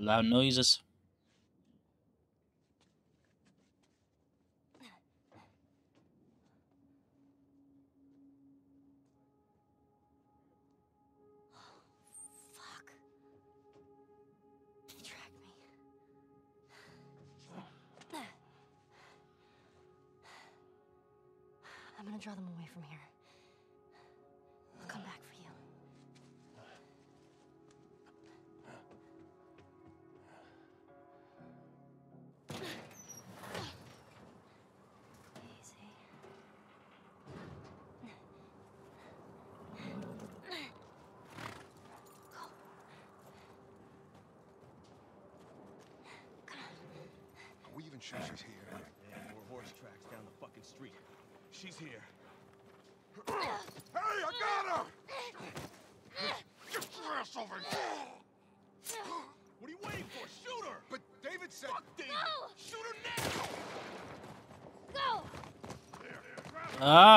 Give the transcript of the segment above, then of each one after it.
Loud noises.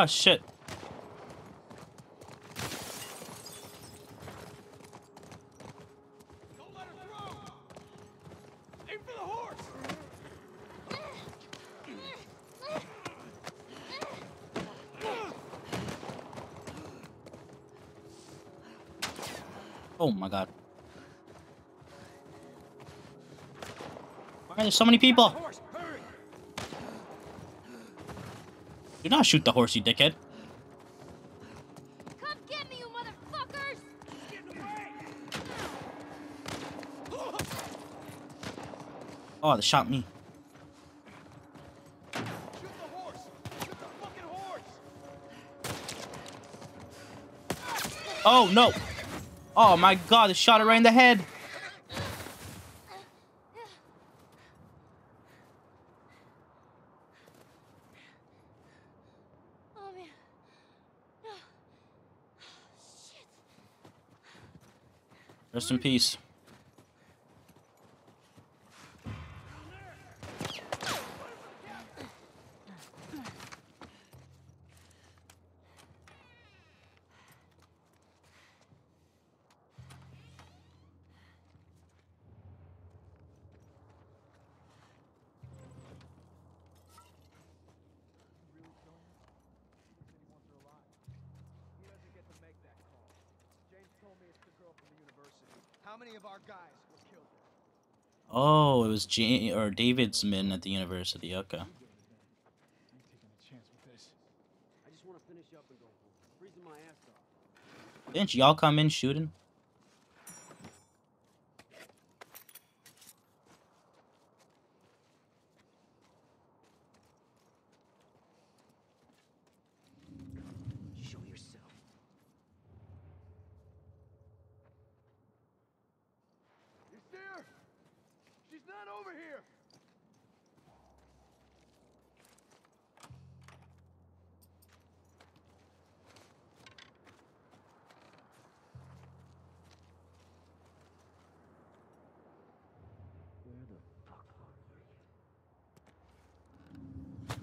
The shit. Oh my god. Why are there so many people? Horse, hurry! Do not shoot the horse, you dickhead. Come get me, you motherfuckers! Get in the way! Oh, they shot me. Shoot the horse! Shoot the fucking horse! Oh, no. Oh my god, they shot it right in the head. Rest in peace. He doesn't get to make that call. James told me it's the girl from the university. How many of our guys were killed there? Oh, it was or David's men at the university. Okay. Didn't y'all come in shooting? Show yourself. You see her? She's not over here! Where the fuck are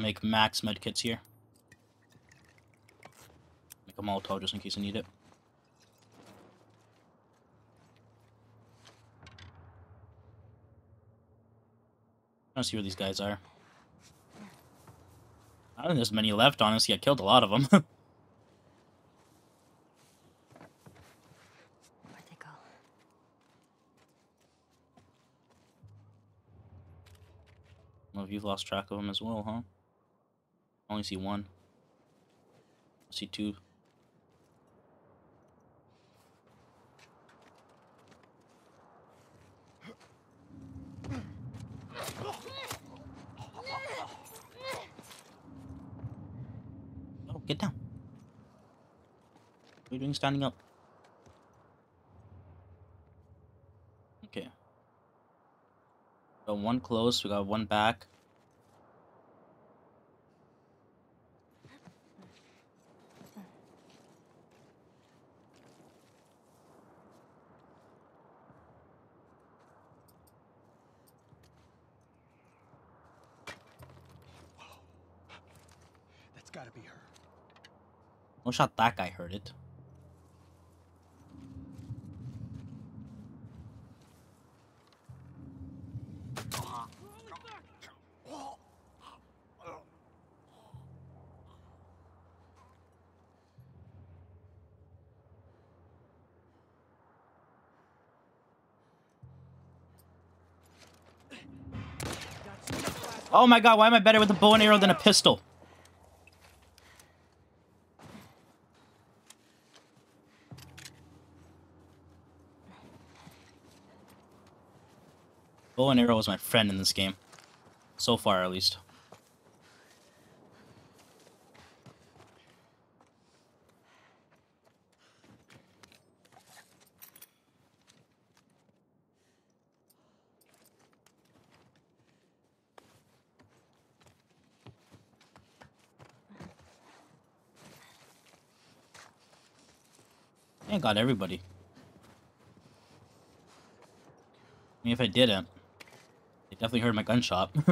make max med kits here. Make a Molotov just in case I need it. Let's see where these guys are. I don't think there's many left, honestly. I killed a lot of them. you've lost track of them as well, huh? I only see one. I see two. Oh, get down. You doing standing up? Okay. Got one close, we got one back. No shot that guy heard it. Oh my god, why am I better with a bow and arrow than a pistol? Bow and arrow is my friend in this game. So far, at least. I got everybody. I mean, if I didn't, definitely heard my gunshot.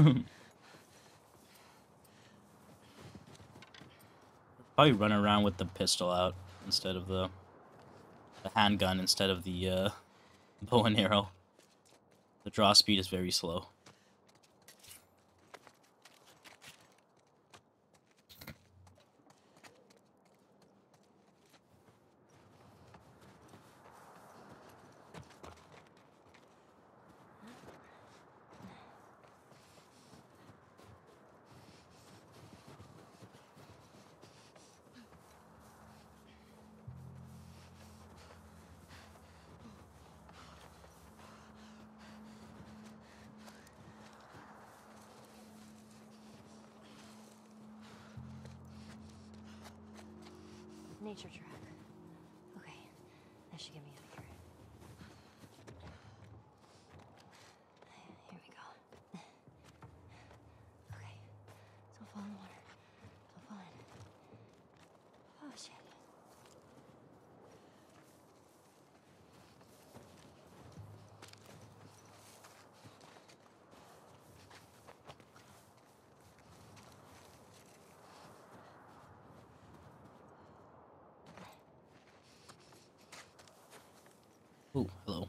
Probably run around with the pistol out instead of the the handgun instead of the uh, bow and arrow. The draw speed is very slow. Nature track. Okay, that should get me out of here. Here we go. Okay, don't fall in the water. Don't fall in. Oh shit. Ooh, hello.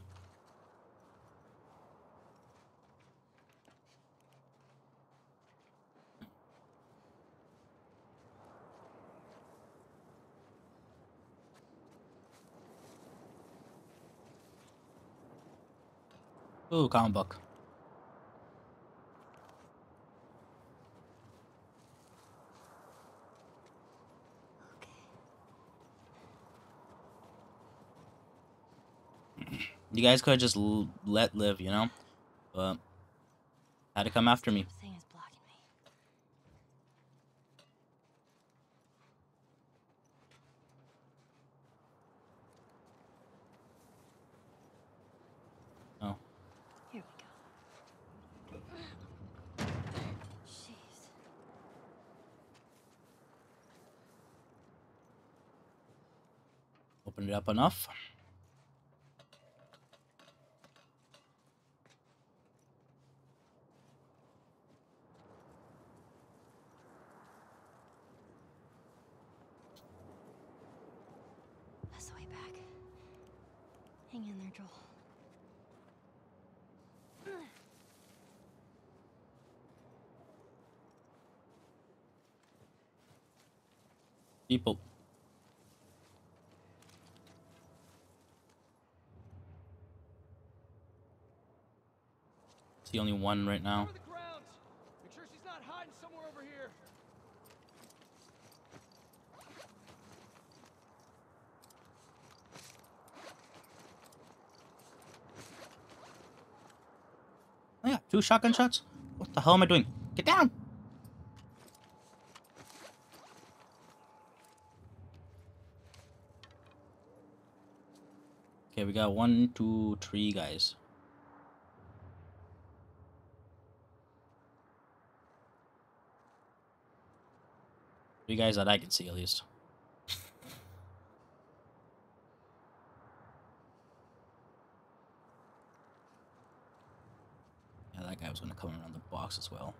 Ooh, comic book. You guys could have just l- let live, you know? But had to come after me. Thing is blocking me. Oh. Here we go. Open it up enough. That's the way back. Hang in there, Joel. People. It's the only one right now. Cover the. Make sure she's not hiding somewhere over here. Oh yeah, two shotgun shots? What the hell am I doing? Get down! We got one, two, three guys. Three guys that I can see at least. Yeah, that guy was gonna come around the box as well.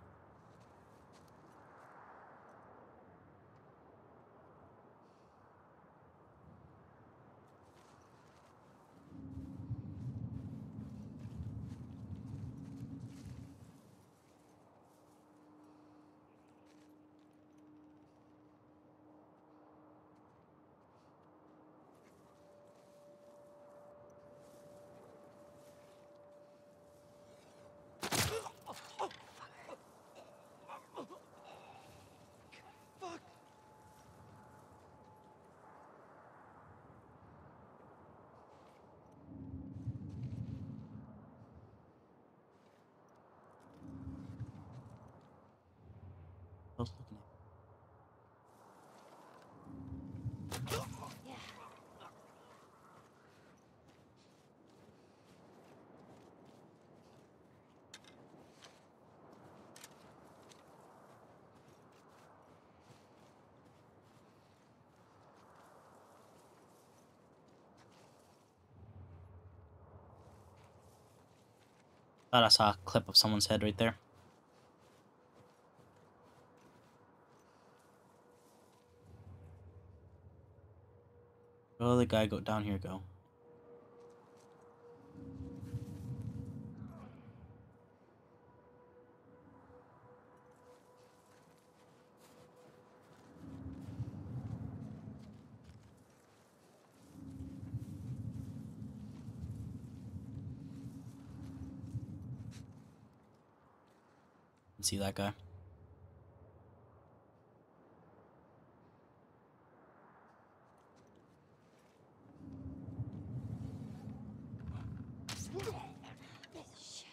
I was looking at. Thought I saw a clip of someone's head right there. Where the guy go down here go? See that guy? Shit.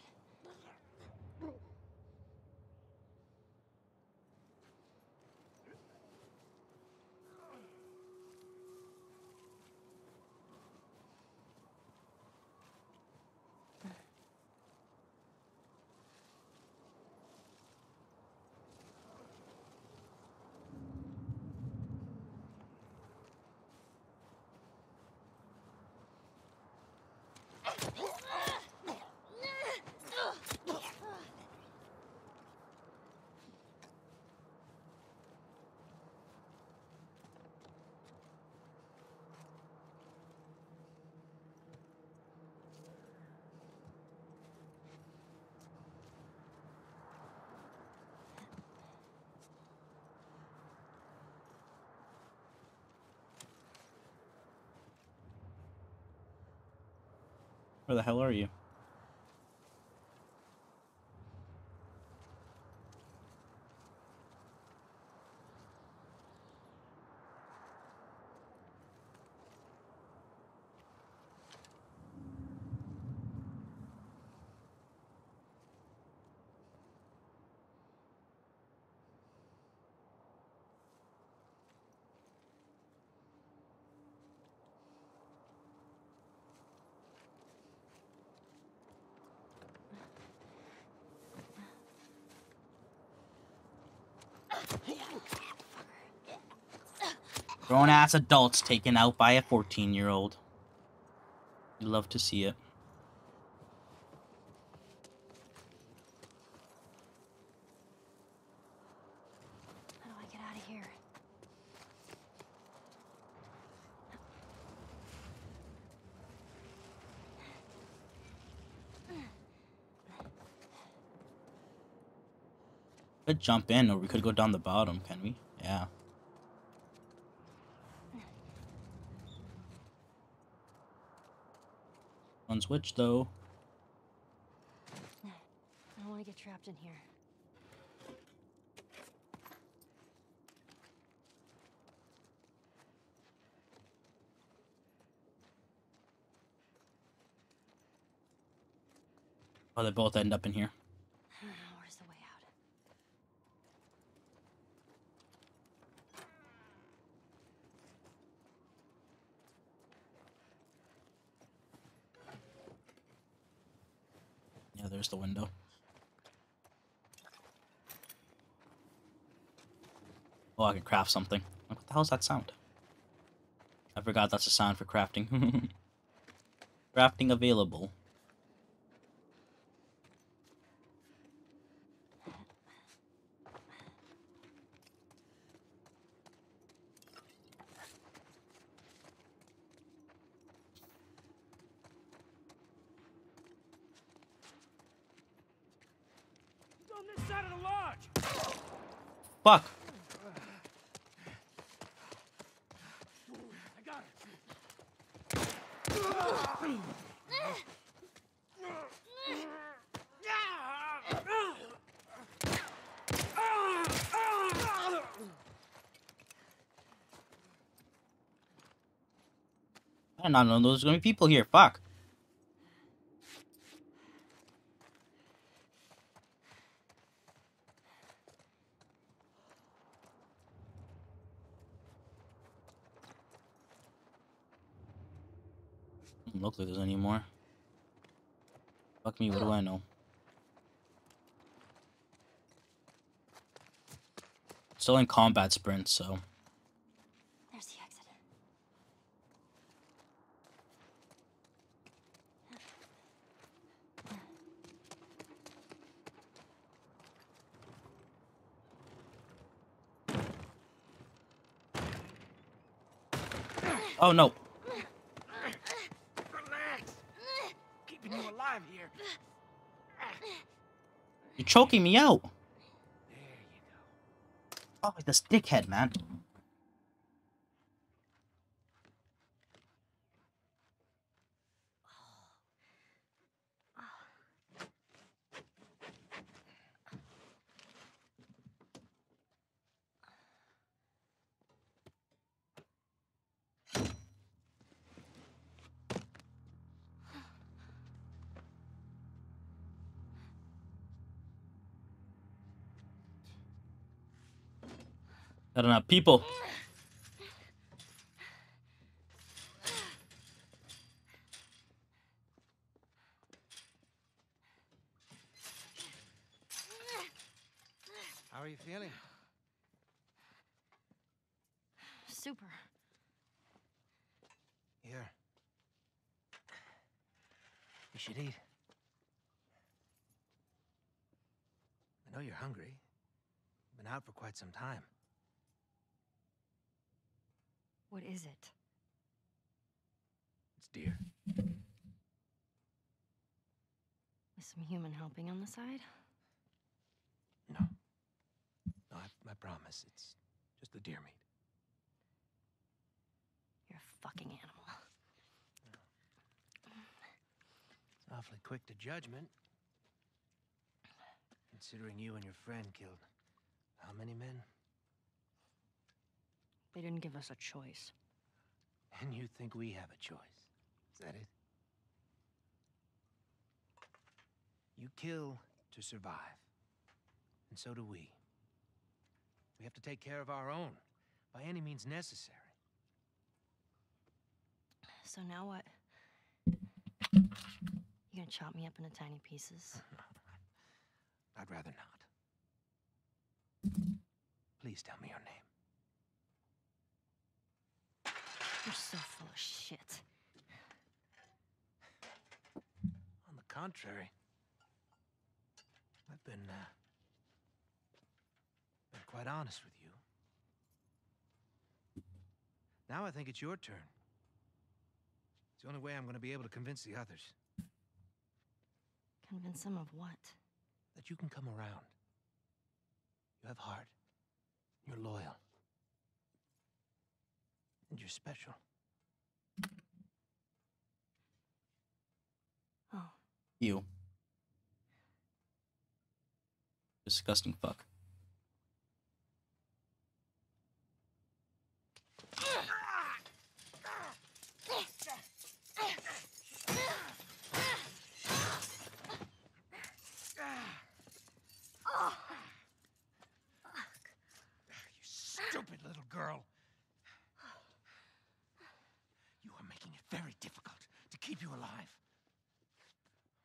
Where the hell are you? Grown ass adults taken out by a 14 year old. You love to see it. jump in, or we could go down the bottom, can we? Yeah. On switch, though. I don't want to get trapped in here. Oh, they both end up in here. The window. Oh, I can craft something. What the hell's that sound? I forgot that's a sound for crafting. crafting available. He's on this side of the lodge. Fuck! I got it. I not know there's gonna be people here. Fuck. Look like there's any more. Fuck me, what do I know? Still in combat sprint, so There's the exit. Oh no. Relax. Keeping you alive here. You're choking me out. There you go. Oh, this dickhead, man. I don't know. People. How are you feeling? Super. Here. You should eat. I know you're hungry. Been out for quite some time. What is it? It's deer. With some human helping on the side? No. No, I, I promise. It's just the deer meat. You're a fucking animal. It's awfully quick to judgment. Considering you and your friend killed how many men? They didn't give us a choice. And you think we have a choice. Is that it? You kill to survive. And so do we. We have to take care of our own, by any means necessary. So now what? You gonna chop me up into tiny pieces? I'd rather not. Please tell me your name. You're so full of shit. On the contrary, I've been, uh, been quite honest with you. Now I think it's your turn. It's the only way I'm going to be able to convince the others Convince them of what? that you can come around. You have heart. You're loyal. And you're special. Oh. You. Disgusting fuck. Oh. You stupid little girl. You are making it very difficult to keep you alive.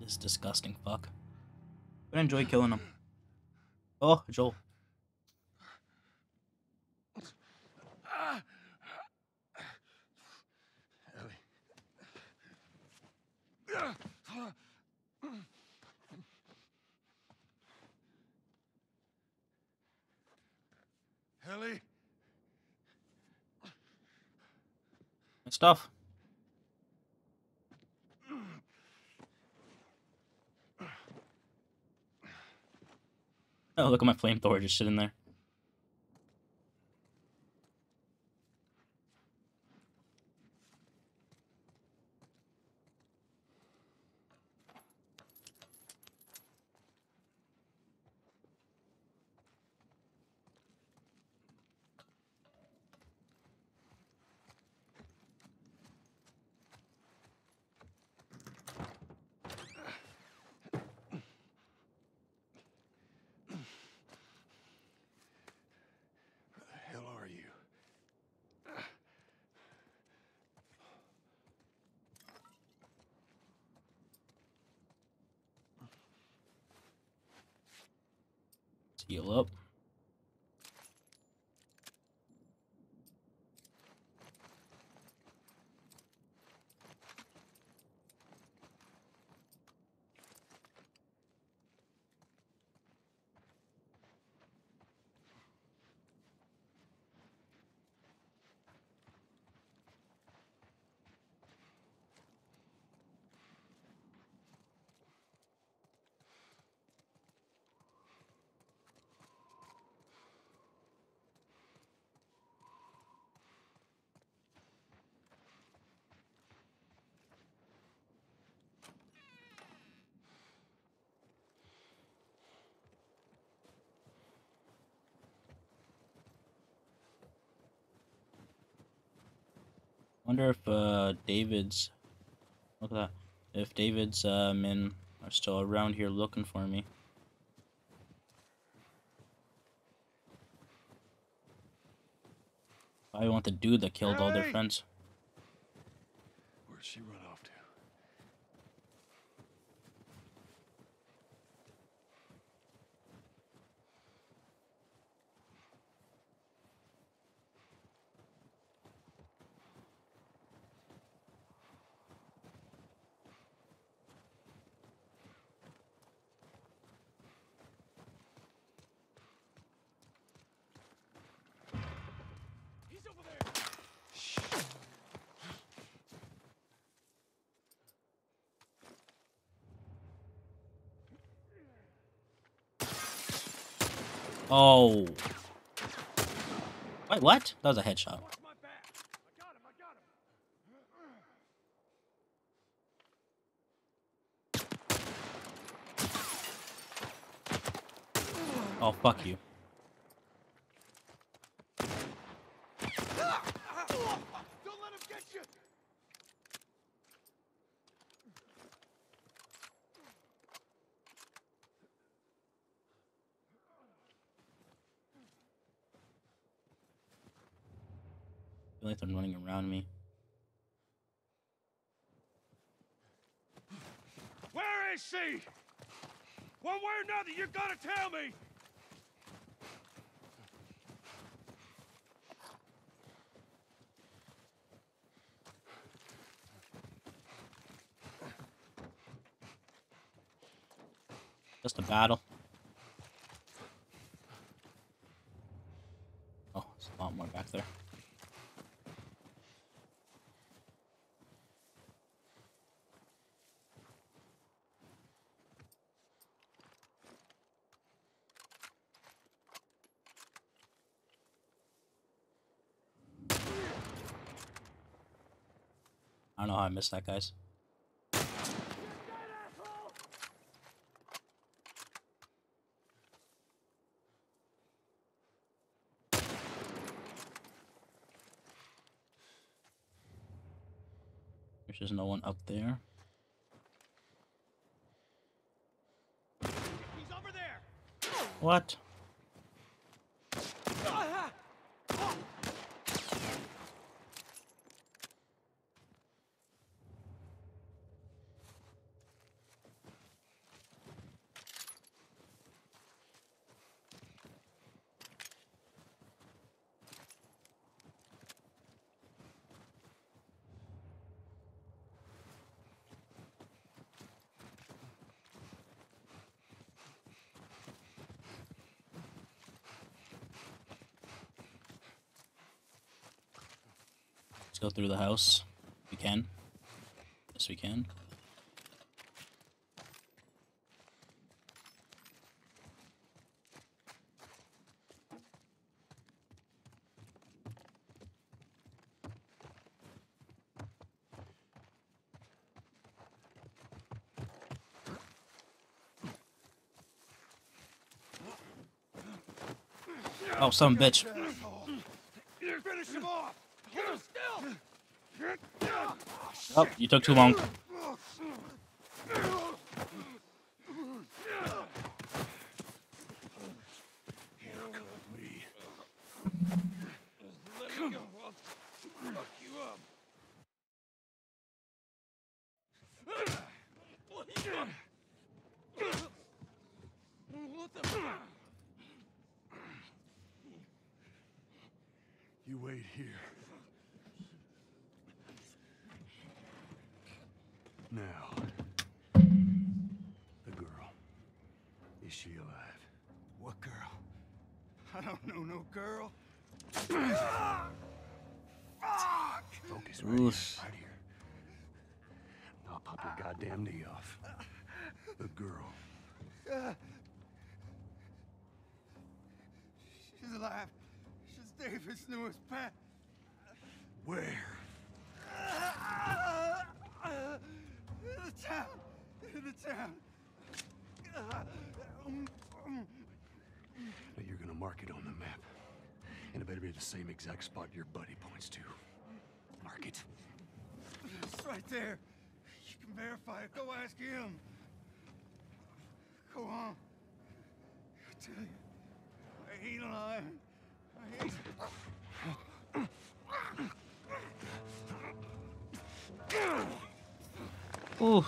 This disgusting fuck. But I enjoy killing him. Oh, Joel. Ellie? Nice stuff. Oh, look at my flamethrower just sitting there. Heal up. I wonder if uh David's look at that. If David's uh men are still around here looking for me. I want the dude that killed all their friends. Where'd she run off to? He's over there! Oh. Wait, what? That was a headshot. Oh, fuck you. One way or another, you're gonna tell me! Just a battle. I don't know how I missed that, guys. There's no one up there. He's over there! What? Let's through the house. We can. Yes, we can. Oh, some bitch. Finish him off! Hold him still! Oh, you took too long. Me. Let me go. I'll fuck you up. What the fuck? You wait here. Now, the girl. Is she alive? What girl? I don't know no girl. Focus right here. Oof. Right here. I'll pop your goddamn knee off. The girl. She's alive. She's David's newest pet. Where? In the town. In the town. Now you're gonna mark it on the map. And it better be the same exact spot your buddy points to. Mark it. It's right there. You can verify it. Go ask him. Go on. I tell you, I ain't lying. I ain't. Ooh.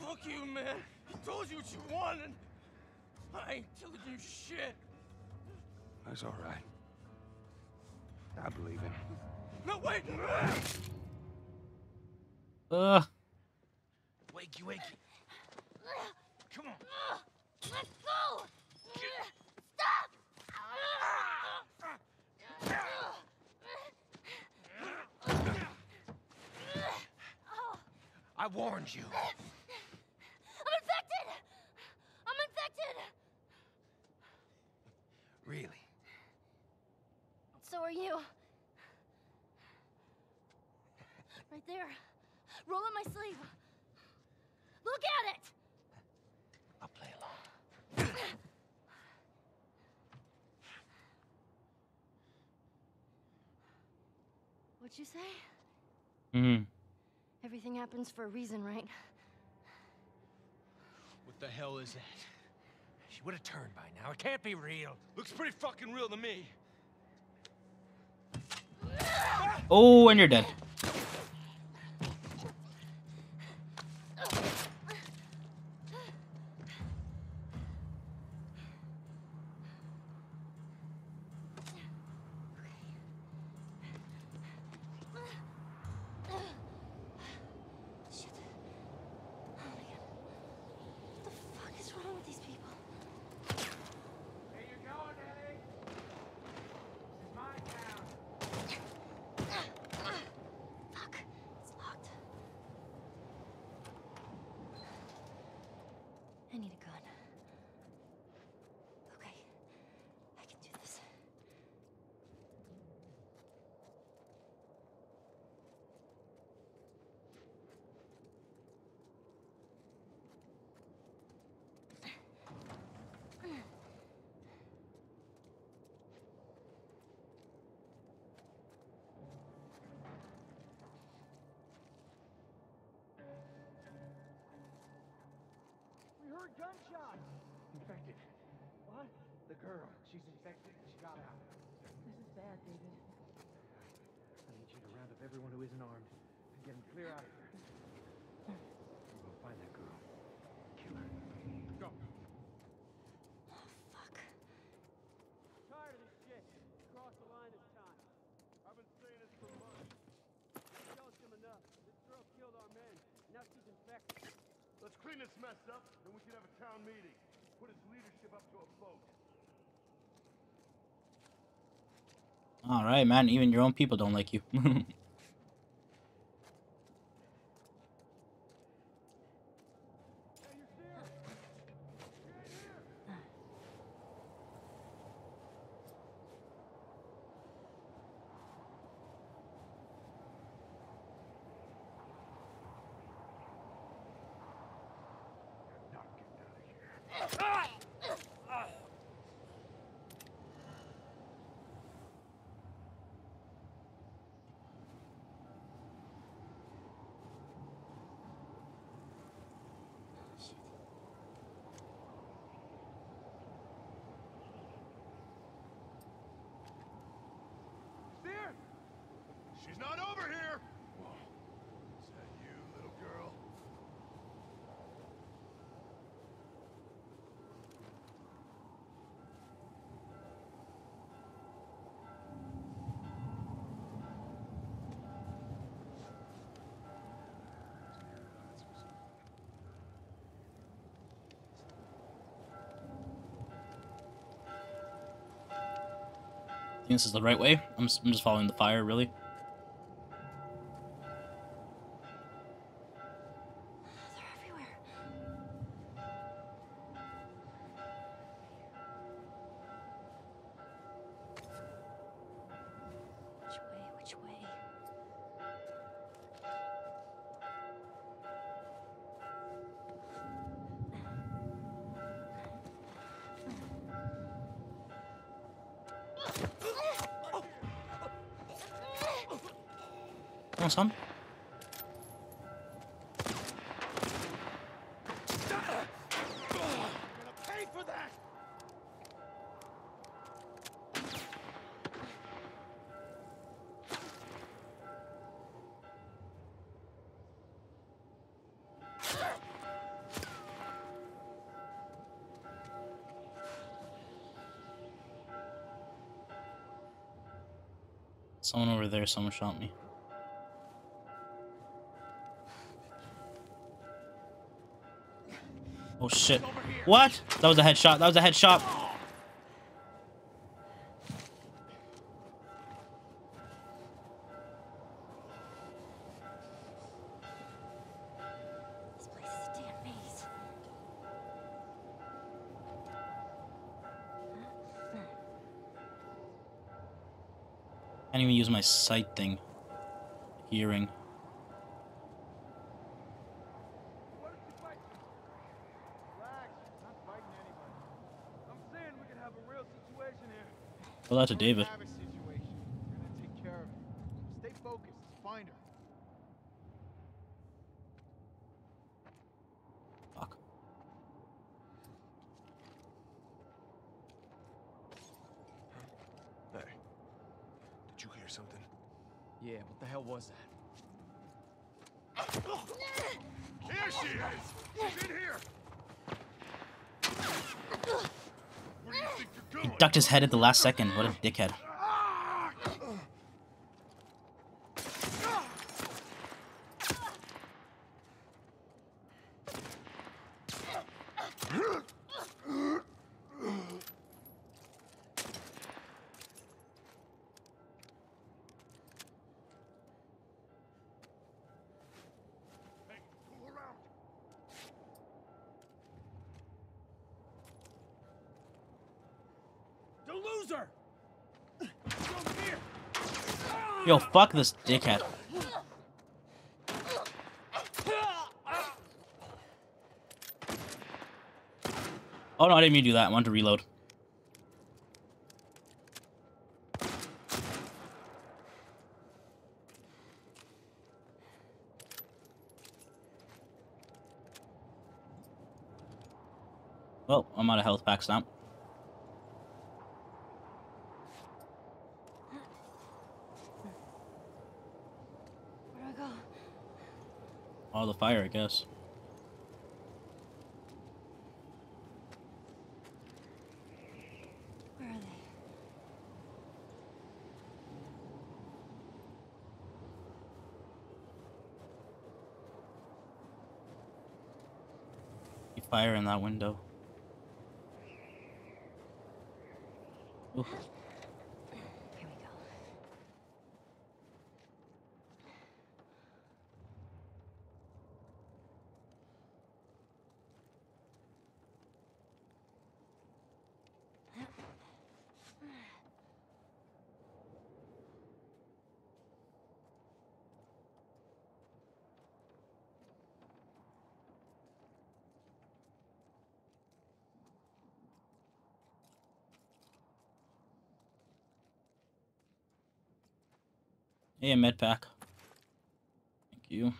Fuck you, man. He told you what you wanted. I ain't telling you shit. That's all right. I believe him. No, wait. Uh, Wakey, wakey. Come on. Let's go! Stop! I warned you. I'm infected! I'm infected! Really? So are you. Right there. Roll up my sleeve. Look at it! I'll play along. What'd you say? hmm. Everything happens for a reason, right? What the hell is that? She would have turned by now. It can't be real. Looks pretty fucking real to me. Oh, and you're dead. Oh heard gunshots. Infected. What? The girl. She's infected. She got out. This is bad, David. I need you to round up everyone who isn't armed and get them clear out of here. We're gonna find that girl. Kill her. Go. Fuck. Tired of this shit. Cross the line this time. I've been saying this for months. Jealous him enough. This girl killed our men. Now she's infected. Let's clean this mess up, then we can have a town meeting. Put his leadership up to a vote. All right, man. Even your own people don't like you. Not getting out of here. Shit. Steer! She's not over here! Whoa. Is that you, little girl? Think this is the right way. I'm just, I'm just following the fire, really. Someone over there. Someone shot me. Oh shit. What? That was a headshot. That was a headshot. I'm saying we can have a David. Have a situation. We're gonna take care of it. Stay focused. Find her. Fuck. Hey. Did you hear something? Yeah, what the hell was that? Here she is! She's in here! Where do you think He his head at the last second. What a dickhead. Don't lose her! Come here! Yo, fuck this dickhead. Oh no, I didn't mean to do that. I wanted to reload. Well, I'm out of health packs now. Where do I go? All the fire, I guess. Where are they? You fire in that window. Hey, a med pack. Thank you.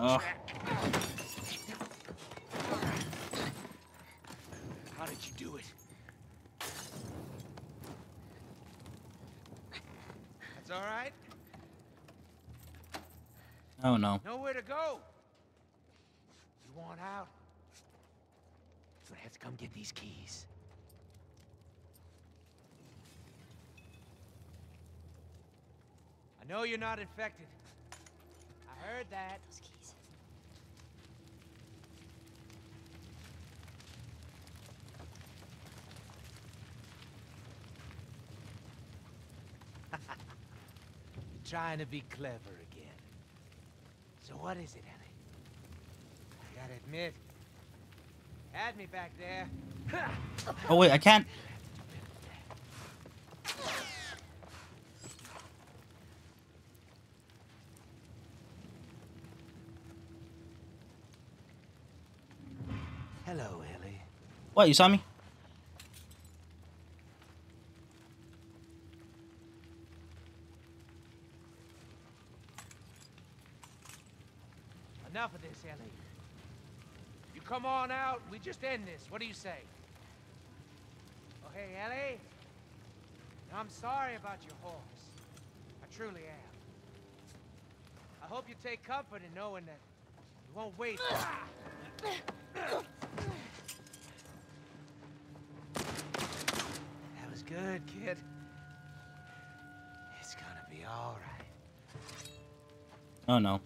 Oh, How did you do it? That's all right. oh no. Nowhere to go. You want out? So I have to come get these keys. I know you're not infected. I heard that. Those keys. You're trying to be clever again. So what is it, Ellie? I gotta admit, had me back there. Oh wait, I can't. Hello, Ellie. What? You saw me? Enough of Ellie. You come on out, we just end this. What do you say? Oh, okay, Ellie? I'm sorry about your horse. I truly am. I hope you take comfort in knowing that you won't wait. that was good, kid. It's gonna be all right. Oh no.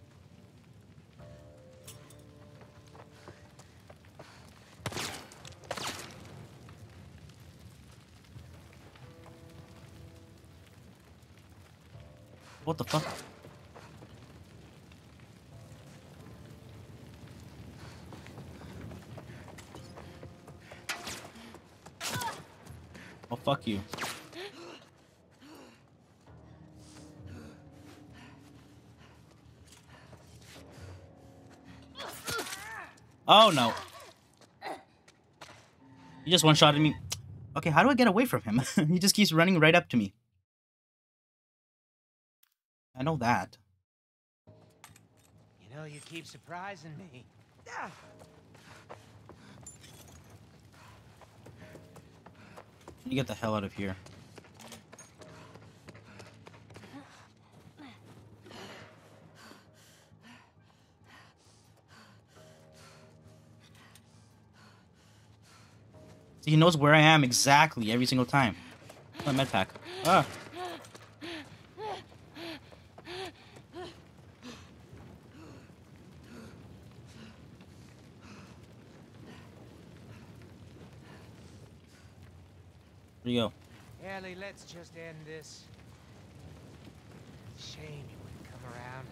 What the fuck? Oh, fuck you. Oh no. He just one-shotted me. Okay, how do I get away from him? he just keeps running right up to me. Know that. You know, you keep surprising me. Ah. You get the hell out of here. He knows where I am exactly every single time. Oh, med pack. Ah. Where you go? Ellie, let's just end this. Shame you wouldn't come around.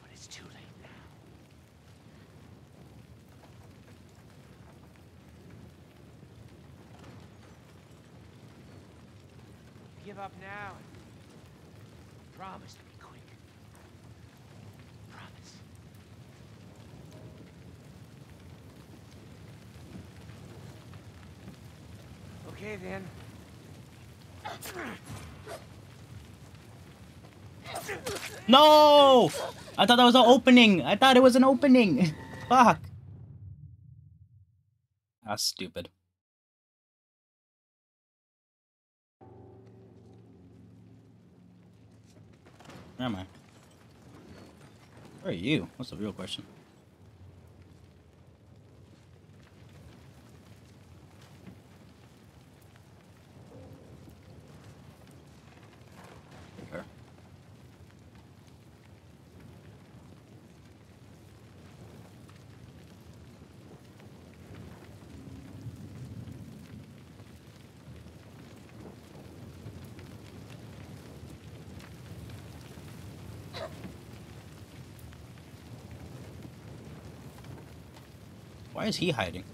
But it's too late now. Give up now. promise to be quick. Promise. Okay then. No! I thought that was an opening. I thought it was an opening. Fuck. That's stupid. Where am I? Where are you? What's the real question? Sure. Why is he hiding?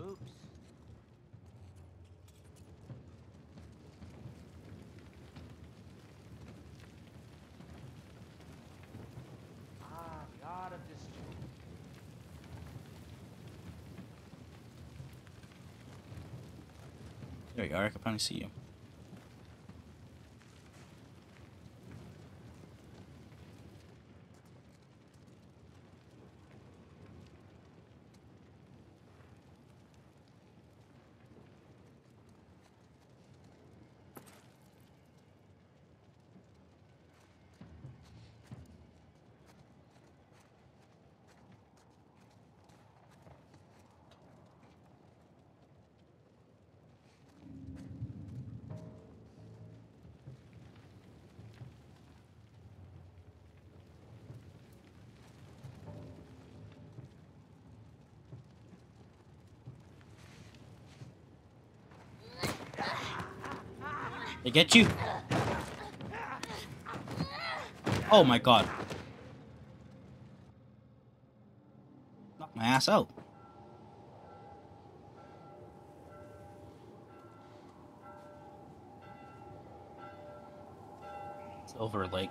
Oops. Ah, the art of distress. There you are. I can finally see you. They get you? Oh my god. Knock my ass out. Silver Lake.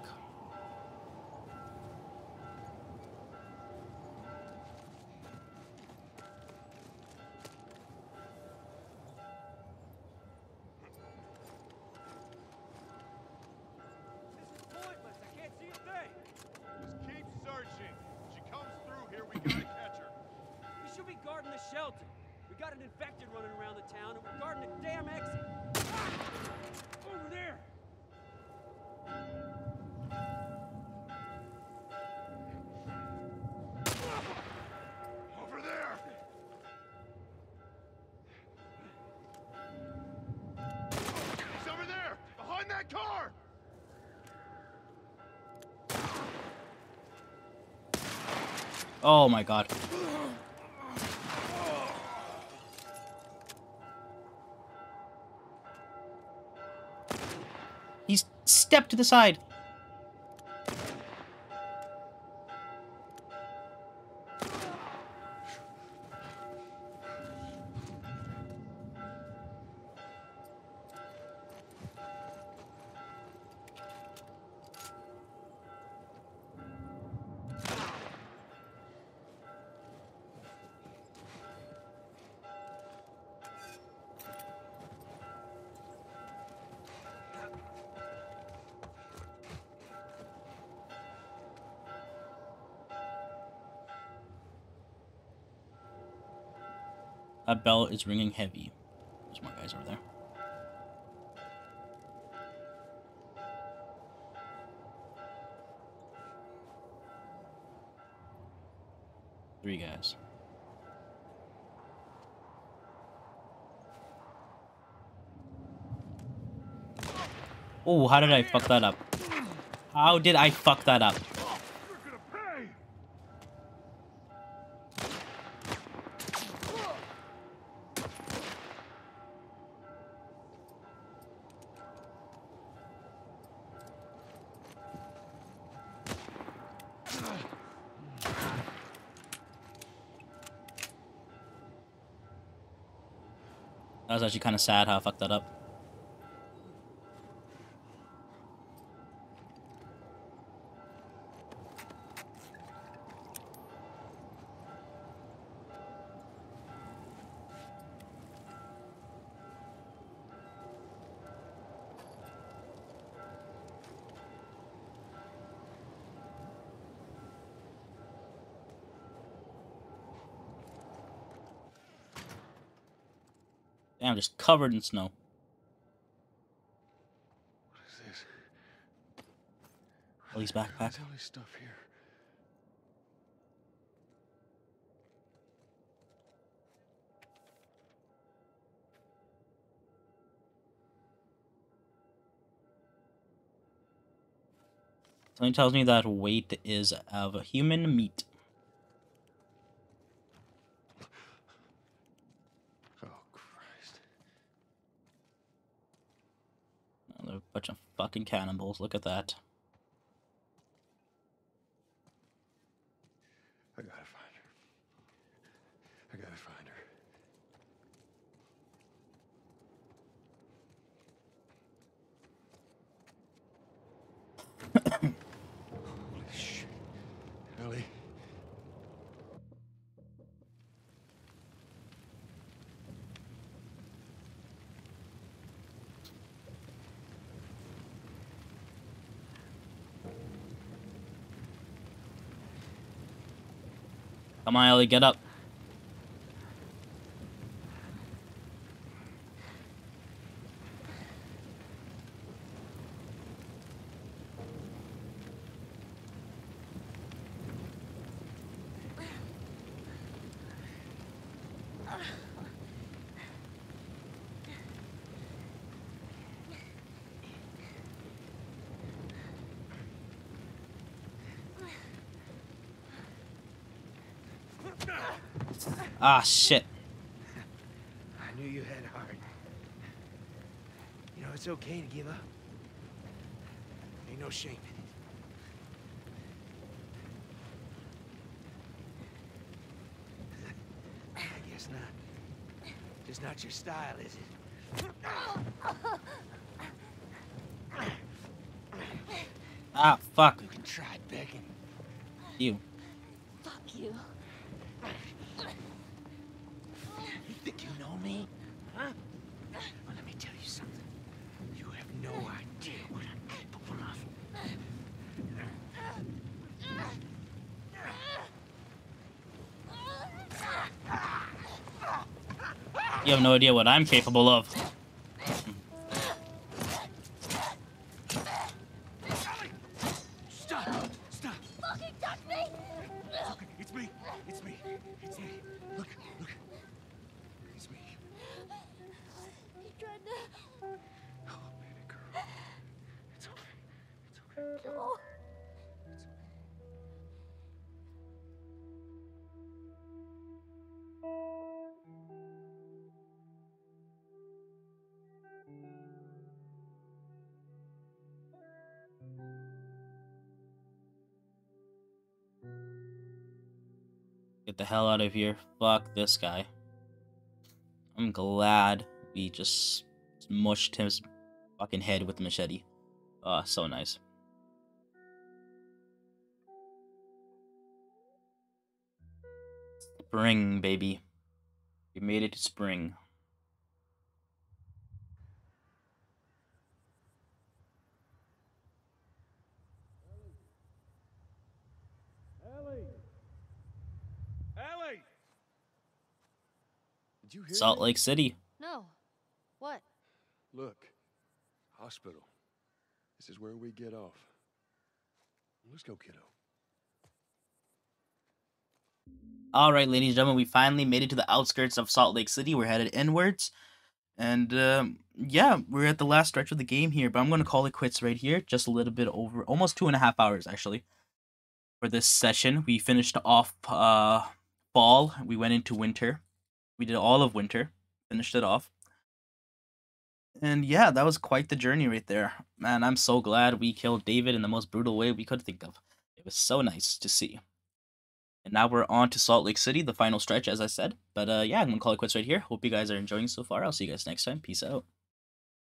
Oh my god. He's stepped to the side. Bell is ringing heavy. There's more guys over there. Three guys. Oh, how did I fuck that up? How did I fuck that up? Actually kind of sad how I fucked that up. Damn, just covered in snow. What oh, is this? Ellie's Where the backpack. is all this stuff here? Something tells me that weight is of human meat. Oh, Christ. Oh, They're a bunch of fucking cannibals. Look at that. I gotta find her. I gotta find her. Holy shit. Ellie. Ellie, get up. Ah, shit. I knew you had heart. You know, it's okay to give up. Ain't no shame in it. I guess not. Just not your style, is it? Ah, fuck. You can try begging. You. Fuck you. You think you know me? Huh? Well, let me tell you something. You have no idea what I'm capable of. You have no idea what I'm capable of. Get the hell out of here. Fuck this guy. I'm glad we just mushed his fucking head with the machete. Ah, so nice. Spring, baby. We made it to spring. Ellie! Ellie! Did you hear Salt? Lake City. No. What? Look. Hospital. This is where we get off. Let's go, kiddo. All right, ladies and gentlemen, we finally made it to the outskirts of Salt Lake City. We're headed inwards. And um, yeah, we're at the last stretch of the game here, but I'm going to call it quits right here. Just a little bit over, almost two and a half hours actually, for this session. We finished off uh, fall, we went into winter. We did all of winter, finished it off. And yeah, that was quite the journey right there. Man, I'm so glad we killed David in the most brutal way we could think of. It was so nice to see. And now we're on to Salt Lake City, the final stretch, as I said. But uh, yeah, I'm gonna call it quits right here. Hope you guys are enjoying so far. I'll see you guys next time. Peace out.